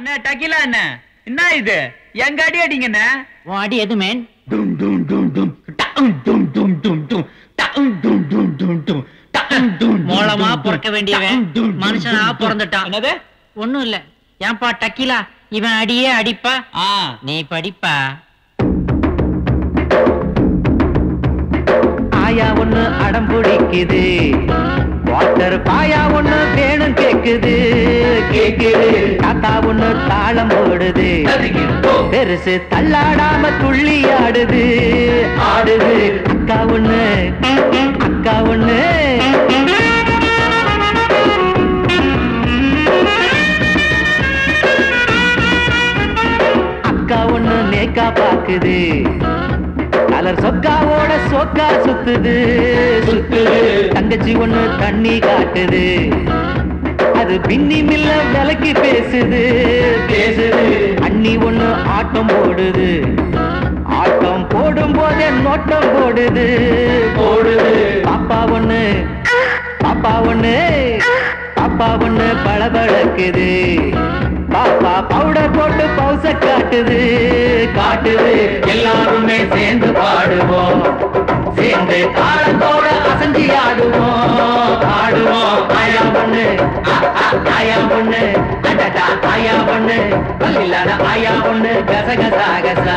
அண்ணா டக்கிலா அண்ணா. என்ன இது? எங்க அடி அடிங்கண்ணே. உன் அடி எது மேன்? டும் டும் டும் டும். டம் டும் டும் டும். டும் டம் டும் டும். டும் டும் டம் டும். மூலமா பிறக்க வேண்டியவன். மனுஷனா பிறந்துட்டான். என்னது? ஒண்ணும் இல்ல. ஏன்பா டக்கிலா இவன் அடியே அடிப்பா. ஆ. நீ படிப்பா. ஆயா ஒண்ணு அடம் பிடிக்குது. வாட்டர் பாயா ஒண்ணு வேணும் கேக்குது. போடுது பெருசு தள்ளாடாம துள்ளி ஆடுது. ஆடுது. அக்கா ஒண்ணு அக்கா ஒண்ணு. அக்கா ஒண்ணு நேக்கா பாக்குது. கலர் சொக்காவோட சொக்கா சுத்துது. சுத்துது. தங்கச்சி ஒண்ணு தண்ணி காட்டுது. அது பின்னி மில்ல விலக்கி பேசுது. பேசுது. அண்ணி ஒண்ணு ஆட்டம் போடுது. ஆட்டம் போடும் போதே நோட்டம் போடுது. போடுது. பாப்பா ஒண்ணு பாப்பா ஒண்ணு பாப்பா ஒண்ணு பளபளக்குது. பாப்பா பவுடர் போட்டு பவுச காட்டுது. காட்டுது. எல்லாருமே சேர்ந்து பாடுவோம். சேர்ந்து தாளத்தோட அசஞ்சி ஆடுவோம். ஆடுவோம். ஆயா பொண்ணு ஆயா பொண்ணு அடடா ஆயா பொண்ணு. பல்லில்லாத ஆயா பொண்ணு கசகசா கசா.